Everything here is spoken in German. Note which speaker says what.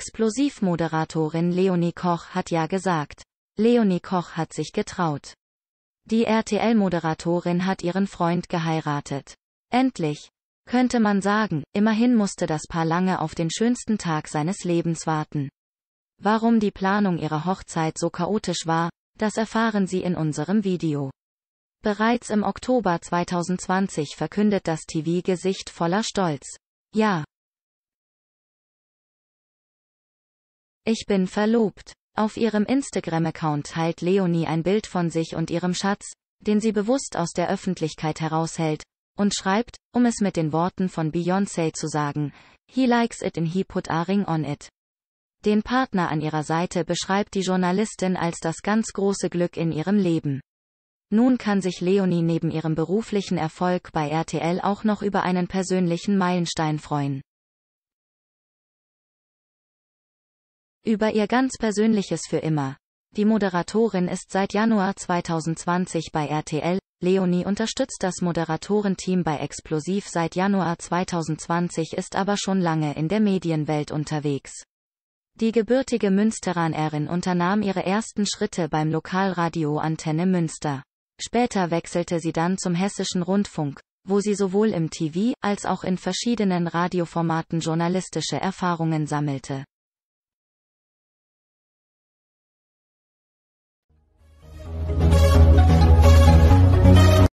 Speaker 1: Explosivmoderatorin Leonie Koch hat ja gesagt. Leonie Koch hat sich getraut. Die RTL-Moderatorin hat ihren Freund geheiratet. Endlich. Könnte man sagen, immerhin musste das Paar lange auf den schönsten Tag seines Lebens warten. Warum die Planung ihrer Hochzeit so chaotisch war, das erfahren Sie in unserem Video. Bereits im Oktober 2020 verkündet das TV-Gesicht voller Stolz. Ja. Ich bin verlobt. Auf ihrem Instagram-Account teilt Leonie ein Bild von sich und ihrem Schatz, den sie bewusst aus der Öffentlichkeit heraushält, und schreibt, um es mit den Worten von Beyoncé zu sagen, He likes it and he put a ring on it. Den Partner an ihrer Seite beschreibt die Journalistin als das ganz große Glück in ihrem Leben. Nun kann sich Leonie neben ihrem beruflichen Erfolg bei RTL auch noch über einen persönlichen Meilenstein freuen. Über ihr ganz persönliches für immer. Die Moderatorin ist seit Januar 2020 bei RTL. Leonie unterstützt das Moderatorenteam bei Explosiv seit Januar 2020 ist aber schon lange in der Medienwelt unterwegs. Die gebürtige Münsteranerin unternahm ihre ersten Schritte beim Lokalradio Antenne Münster. Später wechselte sie dann zum Hessischen Rundfunk, wo sie sowohl im TV als auch in verschiedenen Radioformaten journalistische Erfahrungen sammelte.